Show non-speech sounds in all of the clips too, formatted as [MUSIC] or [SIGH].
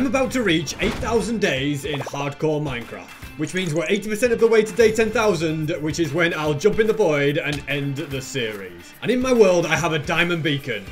I'm about to reach 8,000 days in hardcore Minecraft, which means we're 80% of the way to day 10,000, which is when I'll jump in the void and end the series. And in my world, I have a diamond beacon,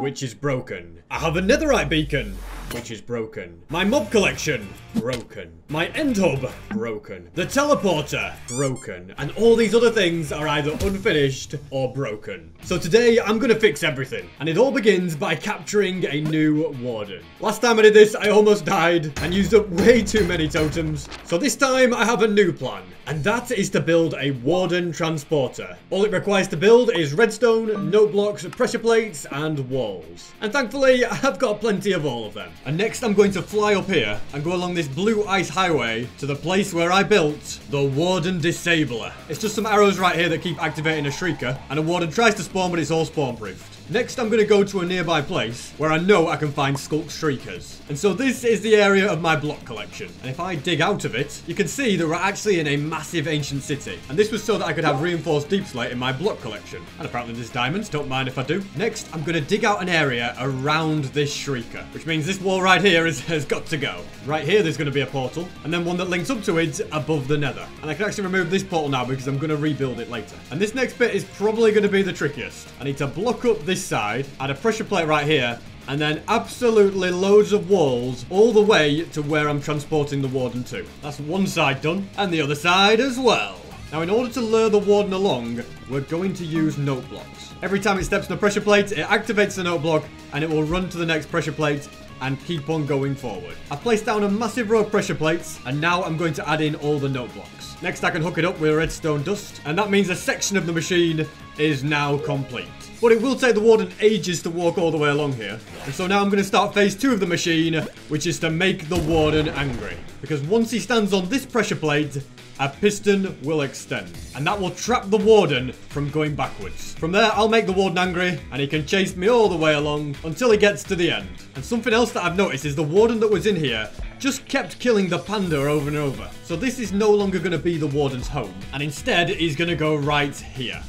which is broken. I have a netherite beacon, which is broken. My mob collection, broken. My end hub, broken. The teleporter, broken. And all these other things are either unfinished or broken. So today, I'm gonna fix everything. And it all begins by capturing a new warden. Last time I did this, I almost died and used up way too many totems. So this time, I have a new plan. And that is to build a warden transporter. All it requires to build is redstone, note blocks, pressure plates, and walls. And thankfully, I've got plenty of all of them. And next I'm going to fly up here and go along this blue ice highway to the place where I built the Warden Disabler. It's just some arrows right here that keep activating a Shrieker, and a Warden tries to spawn but it's all spawn proofed. Next, I'm going to go to a nearby place where I know I can find Sculk Shriekers. And so this is the area of my block collection. And if I dig out of it, you can see that we're actually in a massive ancient city. And this was so that I could have reinforced deepslate in my block collection. And apparently there's diamonds, don't mind if I do. Next, I'm going to dig out an area around this Shrieker, which means this wall right here is, has got to go. Right here, there's going to be a portal, and then one that links up to it above the nether. And I can actually remove this portal now because I'm going to rebuild it later. And this next bit is probably going to be the trickiest. I need to block up this side, add a pressure plate right here, and then absolutely loads of walls all the way to where I'm transporting the warden to. That's one side done, and the other side as well. Now, in order to lure the warden along, we're going to use note blocks. Every time it steps on a pressure plate, it activates the note block, and it will run to the next pressure plate and keep on going forward. I've placed down a massive row of pressure plates, and now I'm going to add in all the note blocks. Next, I can hook it up with redstone dust, and that means a section of the machine is now complete. But it will take the warden ages to walk all the way along here. And so now I'm going to start phase two of the machine, which is to make the warden angry. Because once he stands on this pressure plate, a piston will extend. And that will trap the warden from going backwards. From there, I'll make the warden angry, and he can chase me all the way along until he gets to the end. And something else that I've noticed is the warden that was in here just kept killing the panda over and over. So this is no longer going to be the warden's home. And instead, he's going to go right here.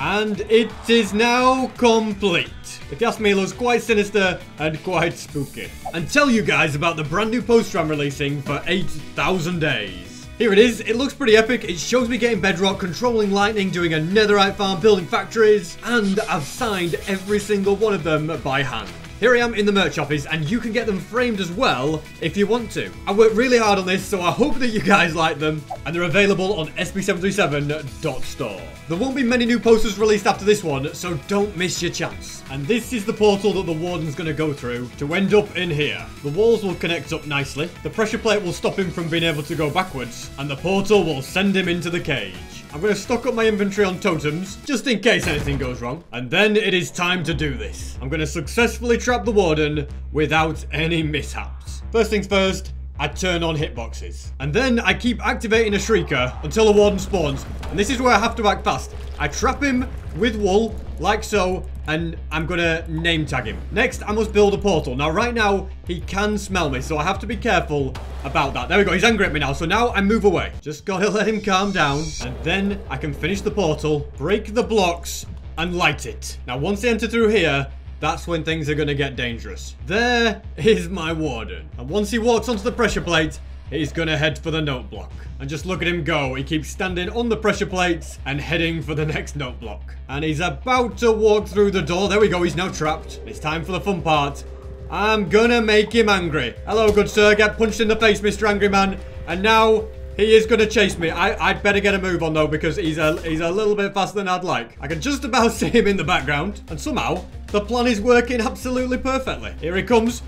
And it is now complete. If you ask me, it looks quite sinister and quite spooky. And tell you guys about the brand new poster I'm releasing for 8,000 days. Here it is. It looks pretty epic. It shows me getting bedrock, controlling lightning, doing a netherite farm, building factories, and I've signed every single one of them by hand. Here I am in the merch office, and you can get them framed as well if you want to. I worked really hard on this, so I hope that you guys like them, and they're available on sb737.store. There won't be many new posters released after this one, so don't miss your chance. And this is the portal that the Warden's going to go through to end up in here. The walls will connect up nicely, the pressure plate will stop him from being able to go backwards, and the portal will send him into the cage. I'm to stock up my inventory on totems, just in case anything goes wrong. And then it is time to do this. I'm to successfully trap the warden without any mishaps. First things first, I turn on hitboxes. And then I keep activating a shrieker until the warden spawns. And this is where I have to act fast. I trap him with wool, like so, and I'm gonna name tag him. Next, I must build a portal. Now, right now, he can smell me, so I have to be careful about that. There we go, he's angry at me now, so now I move away. Just gotta [LAUGHS] let him calm down, and then I can finish the portal, break the blocks, and light it. Now, once they enter through here, that's when things are to get dangerous. There is my warden. And once he walks onto the pressure plate, he's to head for the note block. And just look at him go. He keeps standing on the pressure plates and heading for the [LAUGHS] next note block. And he's about to walk through the door. There we go. He's now trapped. It's time for the fun part. I'm gonna make him angry. Hello, good sir. Get punched in the face, Mr. Angry Man. And now he is going to chase me. I, would better get a move on, though, because he's a, he's a little bit faster than I'd like. I can just about [LAUGHS] see him in the background. And somehow, the plan is working absolutely perfectly. Here he comes.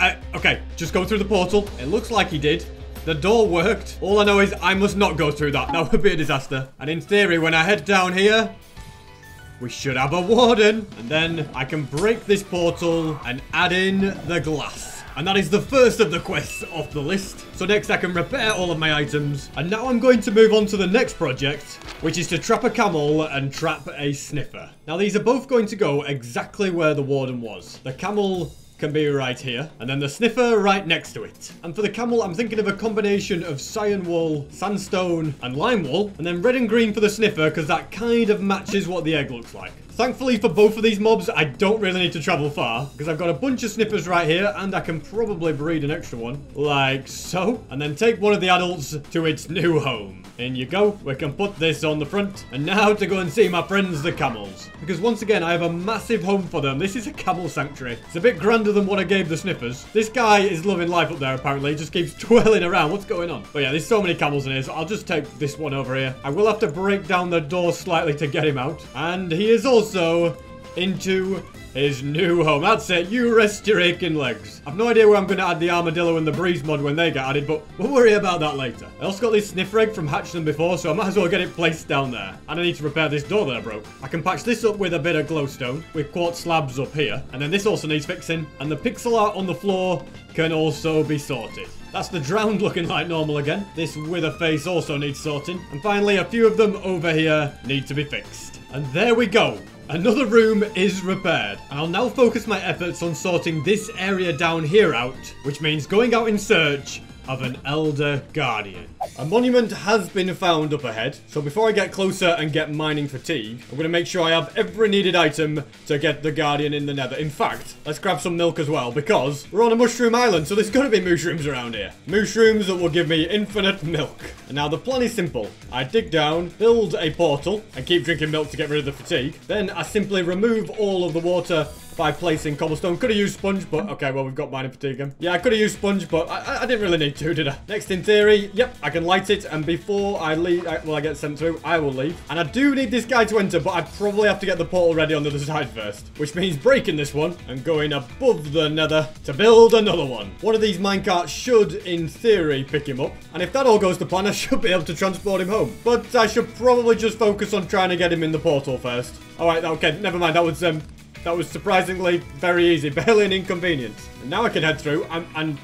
Uh, okay, just go through the portal. It looks like he did. The door worked. All I know is I must not go through that. That would be a disaster. And in theory, when I head down here, we should have a warden. And then I can break this portal and add in the glass. And that is the first of the quests off the list. So next I can repair all of my items. And now I'm going to move on to the next project, which is to trap a camel and trap a sniffer. Now these are both going to go exactly where the warden was. The camel can be right here. And then the sniffer right next to it. And for the camel, I'm thinking of a combination of cyan wool, sandstone, and lime wool. And then red and green for the sniffer, because that kind of matches what the egg looks like. Thankfully for both of these mobs, I don't really need to travel far because I've got a bunch of sniffers right here and I can probably breed an extra one like so and then take one of the adults to its new home. In you go. We can put this on the front. And now to go and see my friends the camels. Because once again, I have a massive home for them. This is a camel sanctuary. It's a bit grander than what I gave the sniffers. This guy is loving life up there apparently. He just keeps [LAUGHS] twirling around. What's going on? But yeah, there's so many camels in here. So I'll just take this one over here. I will have to break down the door slightly to get him out. And he is also into his new home. That's it. You rest your aching legs. I've no idea where I'm going to add the armadillo and the breeze mob when they get added, but we'll worry about that later. I also got this sniffer egg from Hatchling before, so I might as well get it placed down there. And I need to repair this door that I broke. I can patch this up with a bit of glowstone, with quartz slabs up here. And then this also needs fixing. And the pixel art on the floor can also be sorted. That's the drowned looking like normal again. This wither face also needs sorting. And finally, a few of them over here need to be fixed. And there we go. Another room is repaired. I'll now focus my efforts on sorting this area down here out, which means going out in search of an Elder Guardian. A monument has been found up ahead, so before I get closer and get mining fatigue, I'm going to make sure I have every needed item to get the Guardian in the nether. In fact, let's grab some milk as well, because we're on a mushroom island, so there's going to be mushrooms around here. Mushrooms that will give me infinite milk. And now the plan is simple. I dig down, build a portal, and keep drinking milk to get rid of the fatigue. Then I simply remove all of the water by placing cobblestone. Could have used sponge, but okay, well, we've got mining fatigue again. Yeah, I could have used sponge, but I, I, didn't really need to, did I? Next, in theory, yep, I can light it, and before I leave, I, well, I get sent through, I will leave. And I do need this guy to enter, but I probably have to get the portal ready on the other [LAUGHS] side first, which means breaking this one and going above the nether to build another one. One of these minecarts should, in theory, pick him up. And if that all goes to plan, [LAUGHS] I should be able to transport him home. But I should probably just focus on trying to get him in the portal first. All right, okay, never mind. That was um, that was surprisingly very easy, [LAUGHS] barely an inconvenience. And now I can head through, and, and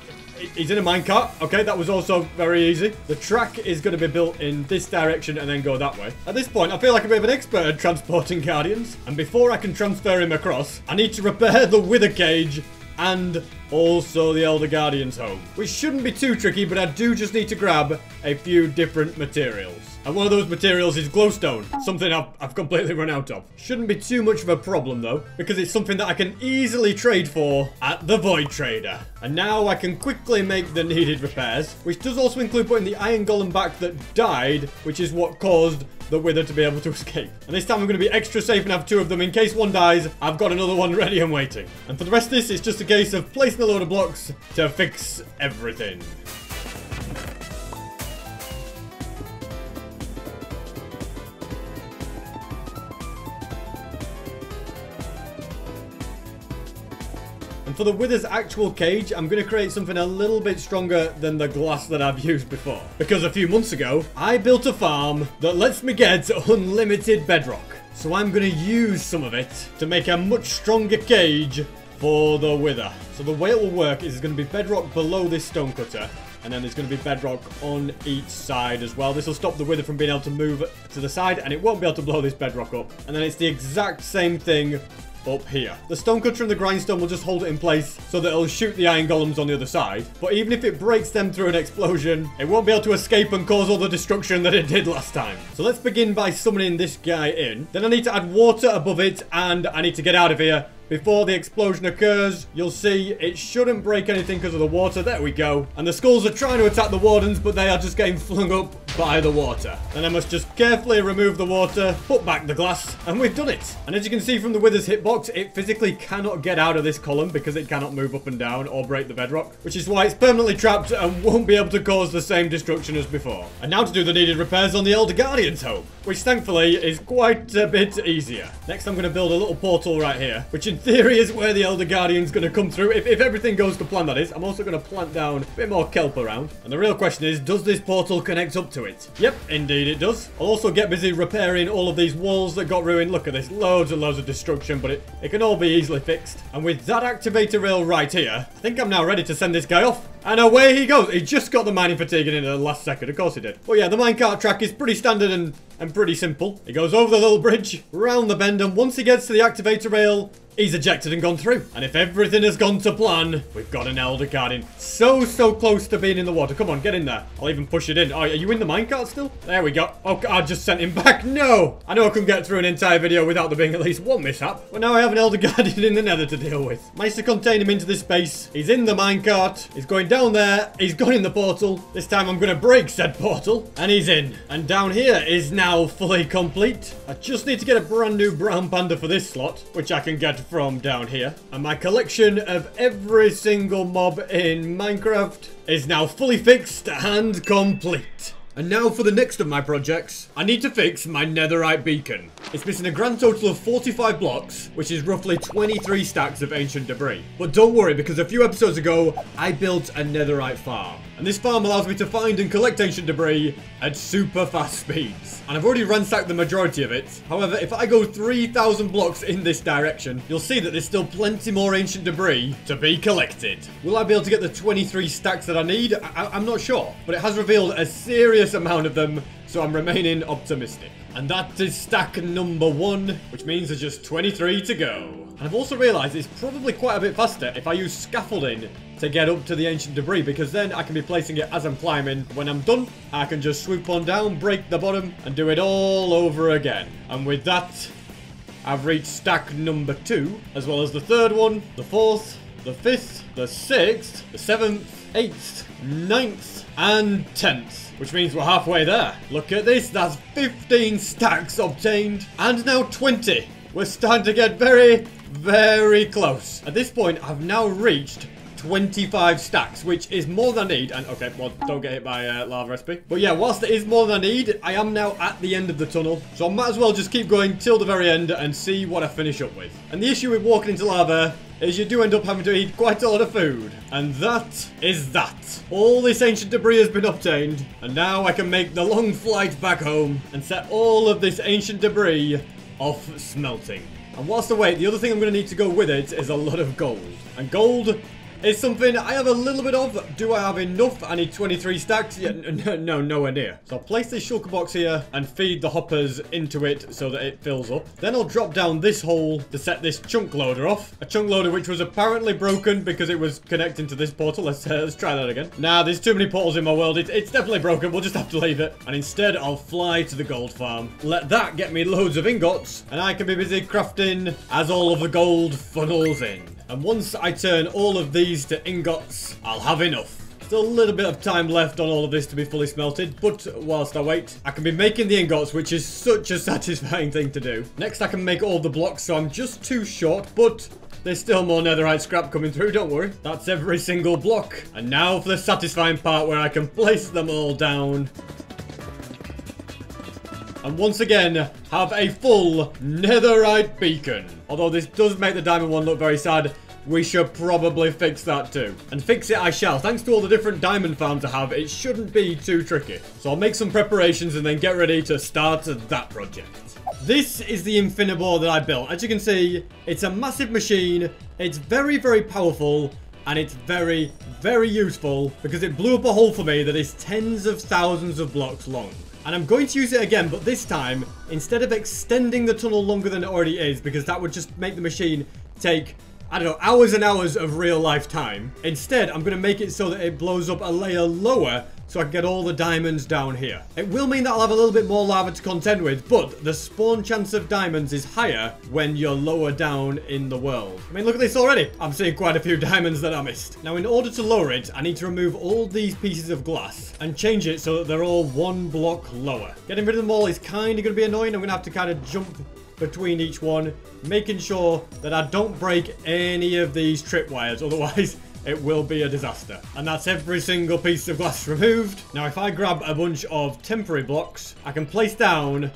he's in a minecart. Okay, that was also very easy. The track is going to be built in this direction and then go that way. At this point, I feel like a bit of an expert at transporting guardians. And before I can transfer him across, I need to repair the wither cage and also the Elder Guardian's home. Which shouldn't be too tricky, but I do just need to grab a few different materials. And one of those materials is glowstone, something I've, I've, completely run out of. Shouldn't be too much of a problem though, because it's something that I can easily trade for at the Void Trader. And now I can quickly make the needed repairs, which does also include putting the iron golem back that died, which is what caused the Wither to be able to [LAUGHS] escape. And this time I'm going to be extra safe and have two of them. In case one dies, I've got another one [LAUGHS] ready and waiting. And for the rest of this, it's just a case of placing a load of blocks to fix everything. And for the Wither's actual cage, I'm going to create something a little bit stronger than the glass that I've [LAUGHS] used before. Because a few months ago, I built a farm that lets me get [LAUGHS] unlimited bedrock. So I'm going to use some of it to make a much stronger cage for the Wither. So the way it will work is there's going to be bedrock below this stone cutter. And then there's going to be bedrock on each side as well. This will stop the wither from being able to move to the side. And it won't be able to blow this bedrock up. And then it's the exact same thing up here. The stone cutter and the grindstone will just hold it in place so that it'll shoot the iron golems on the other side. But even if it breaks them through an explosion, it won't be able to escape and cause all the destruction that it did last time. So let's begin by summoning this guy in. Then I need to add water above it and I need to get out of here before the explosion occurs, you'll see it shouldn't break anything because of the water. There we go. And the skulls are trying to attack the wardens, but they are just getting flung up by the water. Then I must just carefully remove the water, put back the glass, and we've done it. And as you can see from the Wither's hitbox, it physically cannot get out of this column because it cannot move up and down or break the bedrock, which is why it's permanently trapped and won't be able to cause the same destruction as before. And now to do the needed repairs on the Elder Guardian's home, which thankfully is quite a bit easier. Next, I'm going to build a little portal right here, which in theory is where the Elder Guardian's going to come through. If, if everything goes to plan, that is. I'm also going to plant down a bit more kelp around. And the real question is, does this portal connect up to it? Yep, indeed it does. I'll also get busy repairing all of these walls that got ruined. Look at this, loads and loads of destruction, but it, it can all be easily fixed. And with that activator rail right here, I think I'm now ready to send this guy off And away he goes. He just got the mining fatigue in at the last second. Of course he did. Well, yeah, the minecart track is pretty standard and, and pretty simple. He goes over the little bridge, round the bend, and once he gets to the activator rail, He's ejected and gone through. And if everything has gone to plan, we've got an Elder Guardian. So, so close to being in the water. Come on, get in there. I'll even push it in. Oh, are you in the minecart still? There we go. Oh, I just sent him [LAUGHS] back. No! I know I couldn't get through an entire video without there being at least one mishap. But now I have an Elder Guardian [LAUGHS] in the nether to deal with. Managed to contain him into this space. He's in the minecart. He's going down there. He's gone in the portal. This time I'm going to break said portal. And he's in. And down here is now fully complete. I just need to get a brand new brown panda for this slot, which I can get from down here. And my collection of every single mob in Minecraft is now fully fixed and complete. And now for the next of my projects. I need to fix my netherite beacon. It's missing a grand total of 45 blocks, which is roughly 23 stacks of ancient debris. But don't worry, because a few episodes ago, I built a netherite farm. And this farm allows me to find and collect ancient debris at super fast speeds. And I've already ransacked the majority of it. However, if I go 3,000 blocks in this direction, you'll see that there's still plenty more ancient debris to be collected. Will I be able to get the 23 stacks that I need? I I'm not sure. But it has revealed a serious amount of them, so I'm remaining optimistic. And that is stack number one, which means there's just 23 to go. And I've also realised it's probably quite a bit faster if I use scaffolding to get up to the ancient debris because then I can be placing it as I'm climbing. When I'm done, I can just swoop on down, break the bottom, and do it all over again. And with that, I've reached stack number two, as well as the third one, the fourth, the fifth, the sixth, the seventh, eighth, ninth, and tenth. Which means we're halfway there. Look at this, that's 15 stacks obtained. And now 20. We're starting to get very, very close. At this point, I've now reached 25 stacks, which is more than I need. And okay, well, don't get hit by uh, lava recipe. But yeah, whilst it is more than I need, I am now at the end of the tunnel. So I might as well just keep going till the very end and see what I finish up with. And the issue with walking into lava is you do end up having to eat quite a lot of food. And that is that. All this ancient debris has been obtained, and now I can make the long flight back home and set all of this ancient debris off smelting. And whilst I wait, the other thing I'm going to need to go with it is a lot of gold. And gold it's something I have a little bit of. Do I have enough? I need 23 stacks. Yeah, no, no, nowhere near. So I'll place this shulker box here and feed the hoppers into it so that it fills up. Then I'll drop down this hole to set this chunk loader off. A chunk loader which was apparently broken because it was connecting to this portal. Let's, uh, let's try that again. Nah, there's too many portals in my world. It, it's definitely broken. We'll just have to leave it. And instead, I'll fly to the gold farm. Let that get me loads of ingots. And I can be busy crafting as all of the gold funnels in. And once I turn all of these to ingots, I'll have enough. Still a little bit of time left on all of this to be fully smelted, but whilst I wait, I can be making the ingots, which is such a [LAUGHS] satisfying thing to do. Next, I can make all the blocks, so I'm just too short, but there's still more netherite scrap coming through, don't worry. That's every single block. And now for the satisfying part where I can place them all down and once again have a full netherite beacon. Although this does make the diamond one look very sad, we should probably fix that too. And fix it I shall. Thanks to all the different diamond farms I have, it shouldn't be too tricky. So I'll make some preparations and then get ready to start that project. This is the Infinibore that I built. As you can see, it's a massive machine. It's very, very powerful. And it's very, very useful because it blew up a hole for me that is tens of thousands of blocks long. And I'm going to use it again, but this time, instead of extending the tunnel longer than it already is, because that would just make the machine take I don't know, hours and hours of real life time. Instead, I'm going to make it so that it blows up a layer lower so I can get all the diamonds down here. It will mean that I'll have a little bit more lava to contend with, but the spawn chance of diamonds is higher when you're lower down in the world. I mean, look at this already. I'm seeing quite a few [LAUGHS] diamonds that I missed. Now, in order to lower it, I need to remove all these pieces of glass and change it so that they're all one block lower. Getting rid of them all is kind of going to be annoying. I'm going to have to kind of jump between each one, making sure that I don't break any of these tripwires, [LAUGHS] otherwise it will be a disaster. And that's every single piece of glass [LAUGHS] removed. Now if I grab a bunch of temporary blocks, I can place down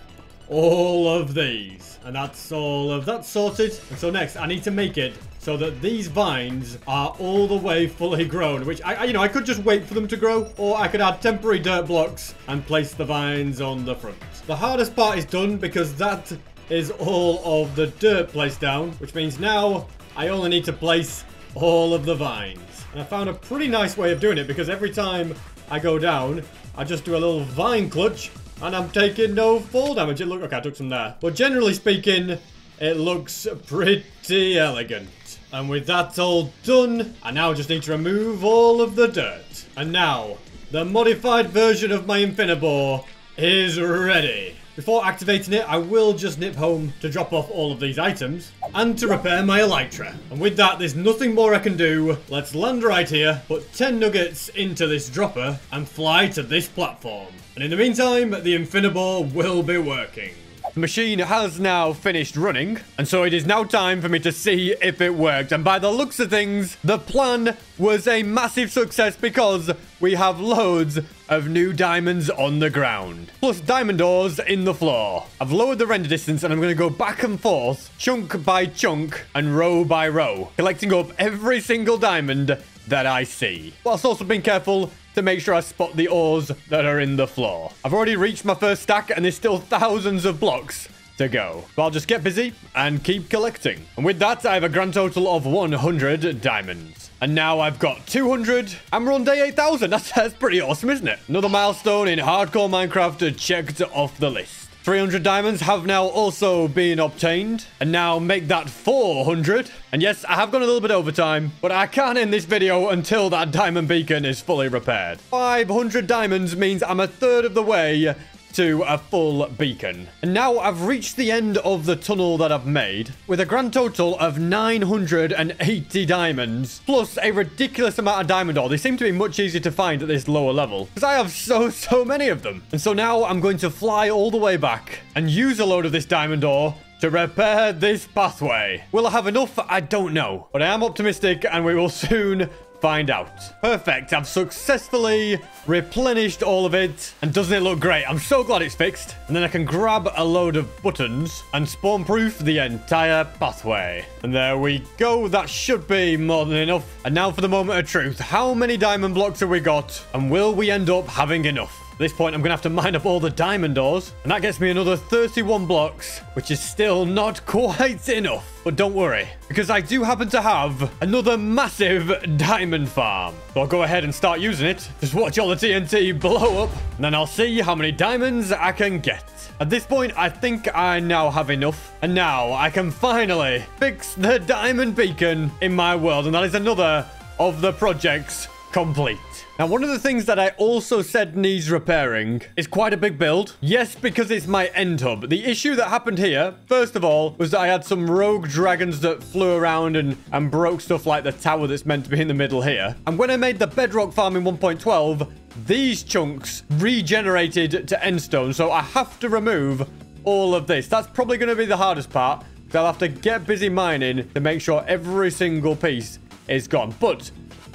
all of these. And that's all of that sorted. And so next, I need to make it so that these vines are all the way fully grown, which I, you know, I could just wait for them to grow, or I could add temporary dirt blocks and place the vines on the front. The hardest part is done because that is all of the dirt placed down, which means now I only need to place all of the vines. And I found a pretty nice way of doing it because every time I go down, I just do a little vine clutch and I'm taking no fall damage. It look okay, I took some there. But generally speaking, it looks pretty elegant. And with that all done, I now just need to remove all of the dirt. And now, the modified version of my Infinibore is ready. Before activating it, I will just nip home to drop off all of these items and to repair my Elytra. And with that, there's nothing more I can do. Let's land right here, put 10 nuggets into this dropper and fly to this platform. And in the meantime, the Infinibore will be working. The machine has now finished running, and so it is now time for me to see if it worked. And by the looks of things, the plan was a massive success because we have loads of new diamonds on the ground. Plus diamond ores in the floor. I've lowered the render distance and I'm going to go back and forth, chunk by chunk and row by row, collecting up every single diamond that I see. Whilst also being careful to make sure I spot the ores that are in the floor. I've already reached my first stack and there's still thousands of blocks to go. But I'll just get busy and keep collecting. And with that, I have a grand total of 100 diamonds. And now I've got 200 and we're on day 8000. [LAUGHS] That's, that's pretty awesome, isn't it? Another milestone in hardcore Minecraft checked off the list. 300 diamonds have now also been obtained. And now make that 400. And yes, I have gone a little bit over time, but I can't end this video until that diamond beacon is fully repaired. 500 diamonds means I'm a third of the way to a full beacon. And now I've reached the end of the tunnel that I've made with a grand total of 980 diamonds plus a ridiculous amount of diamond ore. They seem to be much easier to find at this lower level because I have so, so many of them. And so now I'm going to fly all the way back and use a load of this diamond ore to repair this pathway. Will I have enough? I don't know. But I am optimistic and we will soon find out. Perfect. I've successfully replenished all of it. And doesn't it look great? I'm so glad it's fixed. And then I can grab a load of buttons and spawn-proof the entire pathway. And there we go. That should be more than enough. And now for the moment of truth. How many diamond blocks have we got? And will we end up having enough? This point, I'm going to have to mine up all the diamond ores. And that gets me another 31 blocks, which is still not [LAUGHS] quite enough. But don't worry, because I do happen to have another massive diamond farm. So I'll go ahead and start using it. Just watch all the TNT blow up, and then I'll see how many diamonds I can get. At this point, I think I now have enough. And now I can finally fix the diamond beacon in my world. And that is another of the projects complete. Now, one of the things that I also said needs repairing is quite a big build. Yes, because it's my end hub. The issue that happened here, first of all, was that I had some rogue dragons that flew around and, and broke stuff like the tower that's meant to be in the middle here. And when I made the bedrock farm in 1.12, these chunks regenerated to endstone. So I have to remove all of this. That's probably going to be the hardest part. I'll have to get busy mining to make sure every single piece is gone. But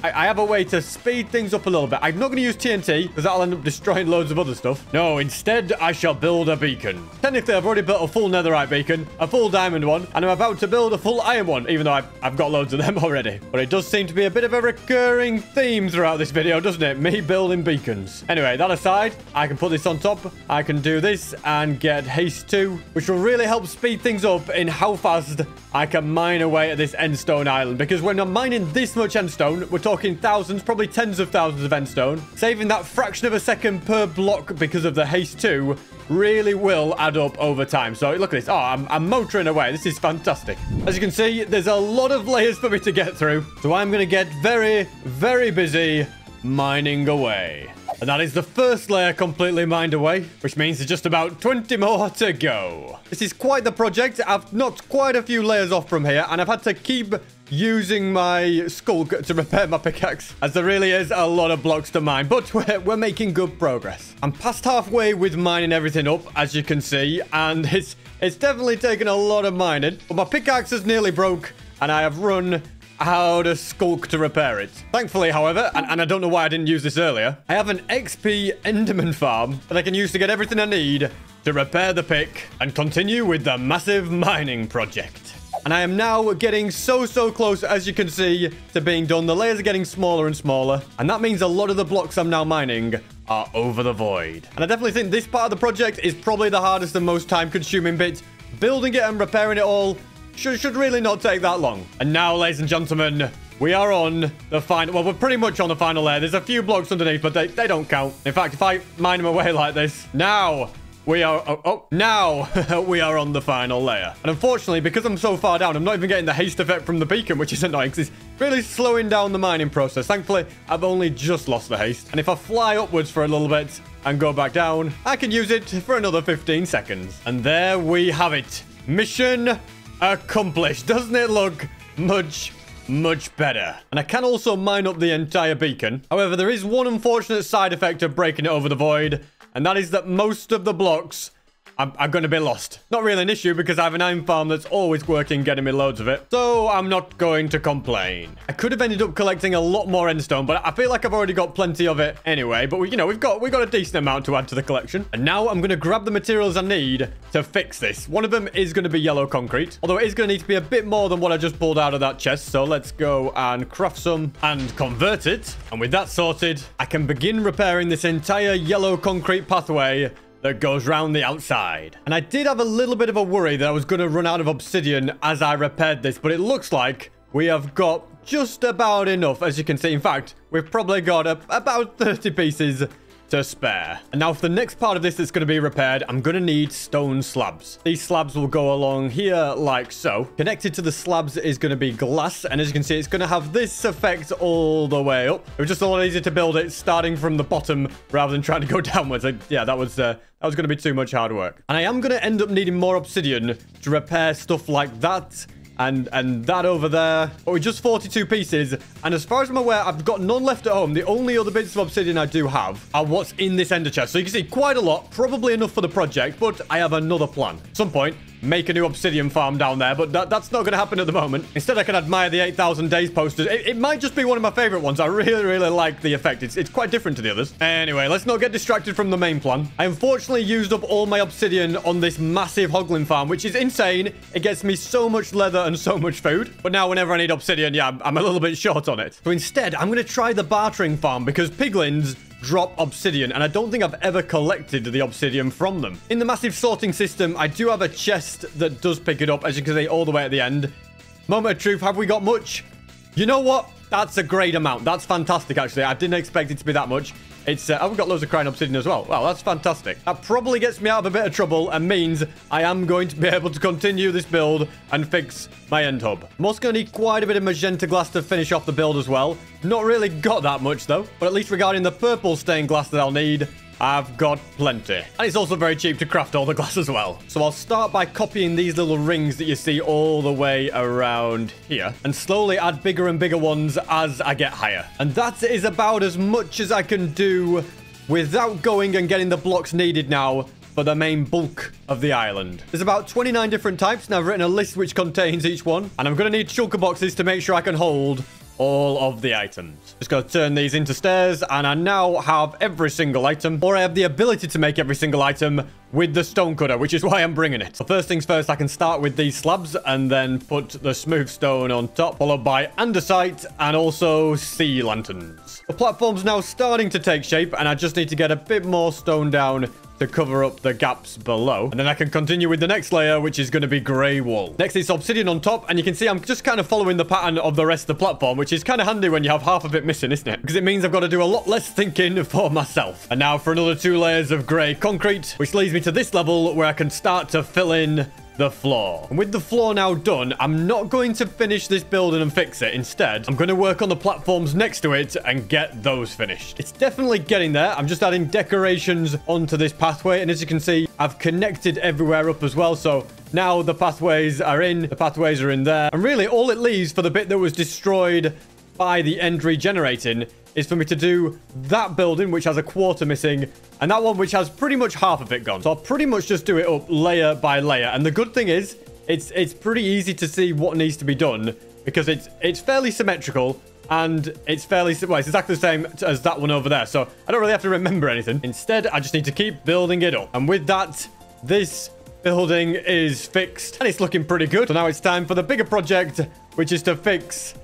I, I have a way to speed things up a little bit. I'm not going to use TNT because that'll end up destroying loads of other stuff. No, instead, I shall build a beacon. Technically, I've already built a full netherite beacon, a full diamond one, and I'm about to build a full iron one, even though I've, I've got loads of them [LAUGHS] already. But it does seem to be a bit of a recurring theme throughout this video, doesn't it? Me building beacons. Anyway, that aside, I can put this on top. I can do this and get haste 2, which will really help speed things up in how fast I can mine away at this endstone island. Because when I'm mining this much endstone, we're talking thousands, probably tens of thousands of endstone. Saving that fraction of a second per block because of the haste 2 really will add up over time. So look at this. Oh, I'm, I'm motoring away. This is fantastic. As you can see, there's a lot of layers for me to get through. So I'm going to get very, very busy mining away. And that is the first layer completely mined away, which means there's just about 20 more to go. This is quite the project. I've knocked quite a few layers off from here, and I've had to keep using my sculk to repair my pickaxe, as there really is a lot of blocks to mine, but [LAUGHS] we're, we're making good progress. I'm past halfway with mining everything up, as you can see, and [LAUGHS] it's, it's definitely taken a lot of mining, but my pickaxe is nearly broke, and I have run out of sculk to repair it. Thankfully, however, and, and, I don't know why I didn't use this earlier, I have an XP Enderman farm that I can use to get everything I need to repair the pick and continue with the massive mining project. And I am now getting so, so close, as you can see, to being done. The layers are getting smaller and smaller. And that means a lot of the blocks I'm now mining are over the void. And I definitely think this part of the project is probably the hardest and most time-consuming bit. Building it and repairing it all should, should really not take that long. And now, ladies and gentlemen, we are on the final... Well, we're pretty much on the final layer. There's a few blocks underneath, but they, they don't count. In fact, if I mine them away like this... Now, we are... Oh, oh now [LAUGHS] we are on the final layer. And unfortunately, because I'm so far down, I'm not even getting the haste effect from the beacon, which is [LAUGHS] annoying because it's really slowing down the mining process. Thankfully, I've only just lost the haste. And if I fly upwards for a little bit and go back down, I can use it for another 15 seconds. And there we have it. Mission accomplished. Doesn't it look much much better. And I can also mine up the entire beacon. However, there is one unfortunate side effect of breaking it over the void, and that is that most of the blocks I'm, I'm going to be lost. Not really an issue because I have an iron farm that's always working, getting me loads of it. So I'm not going to complain. I could have ended up collecting a lot more endstone, but I feel like I've already got plenty of it anyway. But, we, you know, we've got, we've got a decent amount to add to the collection. And now I'm going to grab the materials I need to fix this. One of them is going to be yellow concrete, although it is going to need to be a bit more than what I just pulled out of that chest. So let's go and craft some and convert it. And with that sorted, I can begin repairing this entire yellow concrete pathway that goes round the outside. And I did have a little bit of a worry that I was going to run out of obsidian as I repaired this, but it looks like we have got just about enough, as you can see. In fact, we've probably got a, about 30 pieces to spare. And now for the next part of this that's going to be repaired, I'm going to need stone slabs. These slabs will go along here like so. Connected to the slabs is going to be glass. And as you can see, it's going to have this effect all the way up. It was just a lot easier to build it starting from the bottom rather than trying to go [LAUGHS] downwards. Like, yeah, that was... Uh, that was going to be too much hard work. And I am going to end up needing more obsidian to repair stuff like that and and that over there. With just 42 pieces. And as far as I'm aware, I've got none left at home. The only other bits of obsidian I do have are what's in this ender chest. So you can see quite a lot. Probably enough for the project, but I have another plan. At some point, make a new obsidian farm down there, but that, that's not going to happen at the moment. Instead, I can admire the 8,000 days posters. It, it, might just be one of my favorite ones. I really, really like the effect. It's, it's quite different to the others. Anyway, let's not get distracted from the main plan. I unfortunately used up all my obsidian on this massive hoglin farm, which is insane. It gets me so much leather and so much food. But now whenever I need obsidian, yeah, I'm, I'm a little bit short on it. So instead, I'm going to try the bartering farm because piglins drop obsidian, and I don't think I've ever collected the obsidian from them. In the massive sorting system, I do have a chest that does pick it up, as you can see, all the way at the end. Moment of truth, have we got much? You know what? That's a great amount. That's fantastic, actually. I didn't expect it to be that much. It's, uh, we've got loads of crying obsidian as well. Wow, that's fantastic. That probably gets me out of a bit of trouble and means I am going to be able to continue this build and fix my end hub. I'm also going to need quite a bit of magenta glass to finish off the build as well. Not really got that much though, but at least regarding the purple stained glass that I'll need, I've got plenty. And it's also very cheap to craft all the glass as well. So I'll start by copying these little rings that you see all the way around here. And slowly add bigger and bigger ones as I get higher. And that is about as much as I can do without going and getting the blocks needed now for the main bulk of the island. There's about 29 different types, and I've written a list which contains each one. And I'm going to need shulker boxes to make sure I can hold all of the items. Just to turn these into stairs, and I now have every single item, or I have the ability to make every single item with the stone cutter, which is why I'm bringing it. So first things first, I can start with these slabs and then put the smooth stone on top, followed by andesite and also sea lanterns. The platform's now starting to take shape, and I just need to get a bit more stone down to cover up the gaps below. And then I can continue with the next layer, which is going to be grey wool. Next is obsidian on top, and you can see I'm just kind of following the pattern of the rest of the platform, which is kind of handy when you have half of it missing, isn't it? Because it means I've got to do a lot less thinking [LAUGHS] for myself. And now for another two layers of grey concrete, which leads me to this level where I can start to fill in the floor. And with the floor now done, I'm not going to finish this building and fix it. Instead, I'm going to work on the platforms next to it and get those finished. It's definitely getting there. I'm just adding decorations onto this pathway. And as you can see, I've connected everywhere up as well. So now the pathways are in, the pathways are in there. And really all it leaves for the bit that was destroyed by the end regenerating is for me to do that building, which has a quarter missing, and that one, which has pretty much half of it gone. So I'll pretty much just do it up layer by layer. And the good thing is, it's it's pretty easy to see what needs to be done because it's it's fairly symmetrical and it's fairly well it's exactly the same as that one over there so i don't really have to remember anything instead i just need to keep building it up and with that this building is fixed and it's looking pretty good so now it's time for the bigger project which is to fix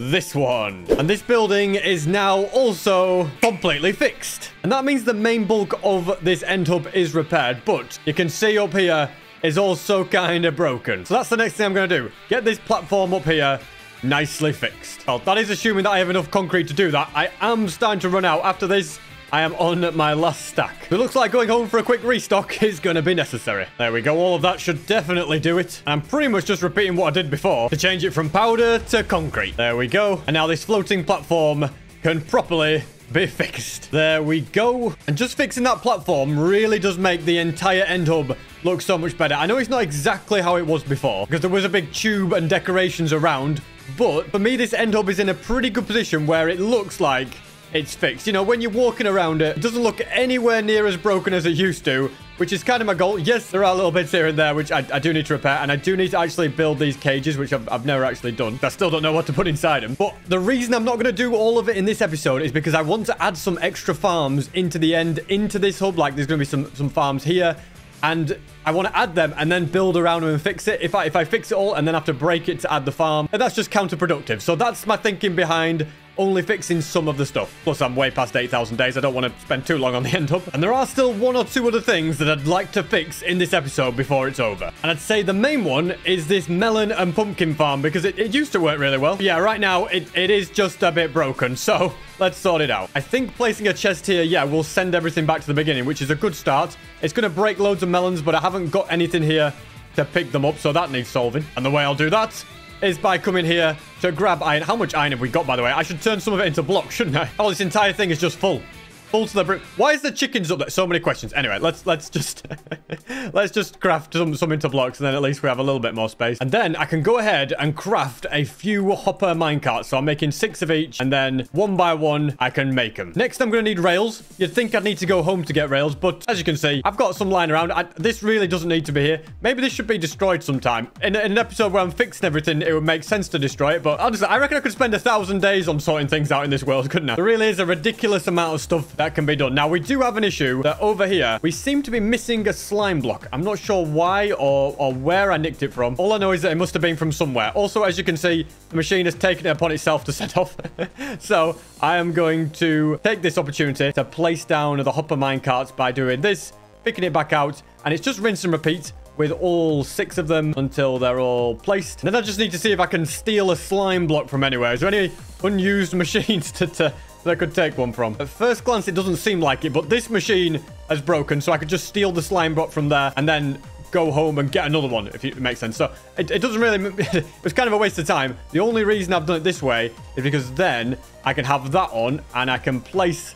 this one. And this building is now also completely fixed. And that means the main bulk of this end hub is repaired. But you can see up here is also kind of broken. So that's the next thing I'm going to do. Get this platform up here nicely fixed. Well, that is assuming that I have enough concrete to do that. I am starting to run out. After this, I am on my last stack. It looks like going home for a quick restock is going to be necessary. There we go. All of that should definitely do it. I'm pretty much just repeating what I did before to change it from powder to concrete. There we go. And now this floating platform can properly be fixed. There we go. And just fixing that platform really does make the entire end hub look so much better. I know it's not exactly how it was before because there was a big tube and decorations around. But for me, this end hub is in a pretty good position where it looks like it's fixed. You know, when you're walking around it, it doesn't look anywhere near as broken as it used to, which is kind of my goal. Yes, there are little bits here and there, which I, I do need to repair, and I do need to actually build these cages, which I've, I've never actually done. I still don't know what to put inside them. But the reason I'm not going to do all of it in this episode is because I want to add some extra farms into the end, into this hub. Like, there's going to be some, some farms here, and I want to add them and then build around them and fix it. If I if I fix it all and then have to break it to add the farm, and that's just counterproductive. So that's my thinking behind only fixing some of the stuff. Plus, I'm way past 8,000 days. I don't want to spend too long on the [LAUGHS] end hub. And there are still one or two other things that I'd like to fix in this episode before it's over. And I'd say the main one is this melon and pumpkin farm because it, it used to work really well. Yeah, right now, it, it is just a bit broken. So [LAUGHS] let's sort it out. I think placing a chest here, yeah, will send everything back to the beginning, which is a good start. It's going to break loads of melons, but I haven't got anything here to pick them up, so that needs solving. And the way I'll do that is by coming here to grab iron. How much iron have we got, by the way? I should turn some of it into blocks, shouldn't I? Oh, this entire thing is just full. Full to the brim. Why is the chickens up there? So many questions. Anyway, let's let's just [LAUGHS] let's just craft some some into blocks, and then at least we have a little bit more space. And then I can go ahead and craft a few hopper minecarts. So I'm making six of each, and then one by one I can make them. Next, I'm going to need rails. You'd think I'd need to go home to get rails, but as you can see, I've got some lying around. I, this really doesn't need to be here. Maybe this should be destroyed sometime. In, in, an episode where I'm fixing everything, it would make sense to destroy it. But honestly, I reckon I could spend a thousand days on sorting things out in this world, couldn't I? There really is a ridiculous amount of stuff that can be done. Now, we do have an issue that over here, we seem to be missing a slime block. I'm not sure why or, or where I nicked it from. All I know is that it must have been from somewhere. Also, as you can see, the machine has taken it upon itself to [LAUGHS] set off. [LAUGHS] so, I am going to take this opportunity to place down the hopper mine minecarts by doing this, picking it back out, and it's just rinse and repeat with all six of them until they're all placed. And then I just need to see if I can steal a slime block from anywhere. Is there any unused [LAUGHS] machines to, to that I could take one from. At first glance, it doesn't seem like it, but this machine has broken, so I could just steal the slime block from there and then go home and get another one, if it makes sense. So it, it doesn't really... [LAUGHS] it was kind of a waste of time. The only reason I've done it this way is because then I can have that on and I can place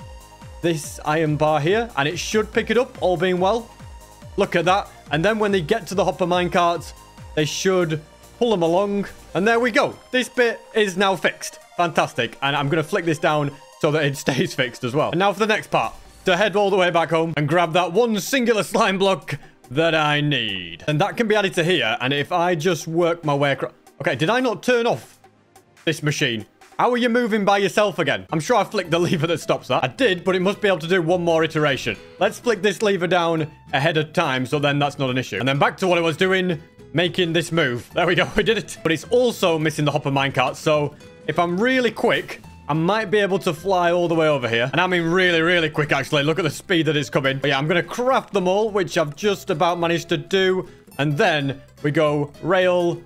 this iron bar here and it should pick it up, all being well. Look at that. And then when they get to the hopper minecarts, they should pull them along. And there we go. This bit is now fixed. Fantastic. And I'm going to flick this down so that it [LAUGHS] stays fixed as well. And now for the next part. To head all the way back home and grab that one singular slime block that I need. And that can be added to here. And if I just work my way across... Okay, did I not turn off this machine? How are you moving by yourself again? I'm sure I flicked the [LAUGHS] lever that stops that. I did, but it must be able to do one more iteration. Let's flick this lever down ahead of time, so then that's not an issue. And then back to what I was doing, making this move. There we go, [LAUGHS] we did it. But it's also missing the hopper minecart, so if I'm really quick, I might be able to fly all the way over here. And I mean really, really quick, actually. Look at the speed that it's coming. But yeah, I'm going to craft them all, which I've just about managed to do. And then we go rail,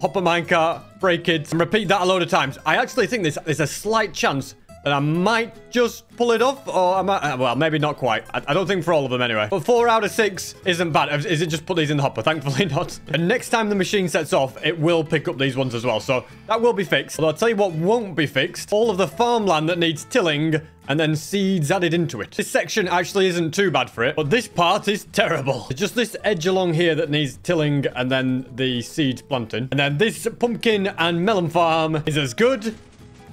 hopper minecart, break it, and repeat that a load of times. I actually think there's, there's a slight chance that I might just pull it off, or I might, uh, well, maybe not quite. I, I, don't think for all of them anyway. But four out of six isn't bad. Is it just put these in the hopper? [LAUGHS] Thankfully not. And next time the machine sets off, it will pick up these ones as well. So that will be fixed. Although I'll tell you what won't be fixed. All of the farmland that needs tilling and then seeds added into it. This section actually isn't too bad for it, but this part is terrible. It's just this edge along here that needs tilling and then the seeds planting. And then this pumpkin and melon farm is as good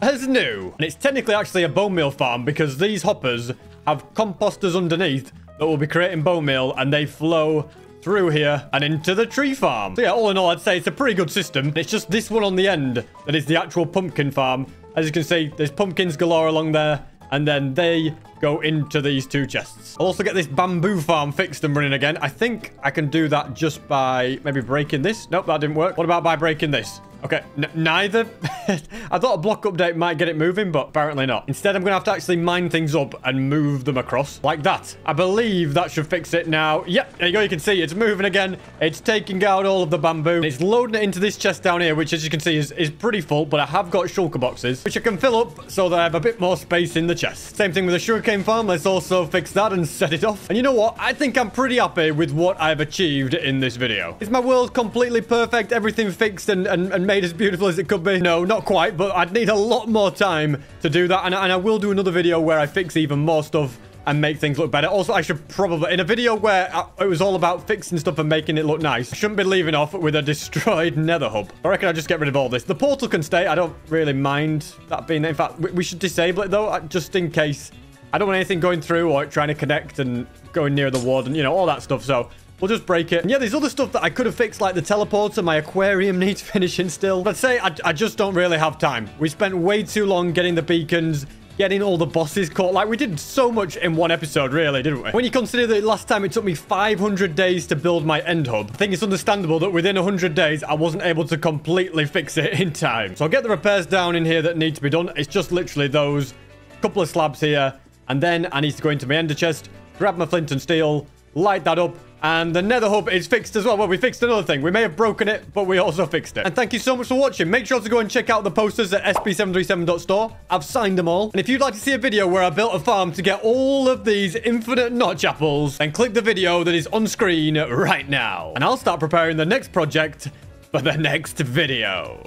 as new. And it's technically actually a bone meal farm because these hoppers have composters underneath that will be creating bone meal and they flow through here and into the tree farm. So yeah, all in all, I'd say it's a pretty good system. It's just this one on the end that is the actual pumpkin farm. As you can see, there's pumpkins galore along there. And then they go into these two chests. I'll also get this bamboo farm fixed and running again. I think I can do that just by maybe breaking this. Nope, that didn't work. What about by breaking this? Okay, neither. [LAUGHS] I thought a block update might get it moving, but apparently not. Instead, I'm going to have to actually mine things up and move them across like that. I believe that should fix it now. Yep, there you go. You can see it's moving again. It's taking out all of the bamboo. It's loading it into this chest down here, which as you can see is, is pretty full, but I have got shulker boxes, which I can fill up so that I have a bit more space in the chest. Same thing with the sugarcane farm. Let's also fix that and set it off. And you know what? I think I'm pretty happy with what I've achieved in this video. Is my world completely perfect? Everything fixed and, and, and made as beautiful as it could be? No, not quite, but I'd need a lot more time to do that. And, and I will do another video where I fix even more stuff and make things look better. Also, I should probably, in a video where I, it was all about fixing stuff and making it look nice, I shouldn't be leaving off with a [LAUGHS] destroyed nether hub. I reckon I'll just get rid of all this. The portal can stay. I don't really mind that being, in fact, we, we should disable it though, uh, just in case. I don't want anything going through or trying to connect and going near the ward and, you know, all that stuff. So We'll just break it. And yeah, there's other stuff that I could have fixed, like the teleporter. My aquarium [LAUGHS] needs finishing still. But say, I, I just don't really have time. We spent way too long getting the beacons, getting all the bosses caught. Like, we did so much in one episode, really, didn't we? When you consider that last time it took me 500 days to build my end hub, I think it's understandable that within 100 days, I wasn't able to completely fix it in time. So I'll get the repairs down in here that need to be done. It's just literally those couple of slabs here. And then I need to go into my ender chest, grab my flint and steel, light that up, and the nether hub is fixed as well. Well, we fixed another thing. We may have broken it, but we also fixed it. And thank you so much for watching. Make sure to go and check out the posters at sb737.store. I've signed them all. And if you'd like to see a video where I built a farm to get all of these infinite notch apples, then click the video that is on screen right now. And I'll start preparing the next project for the next video.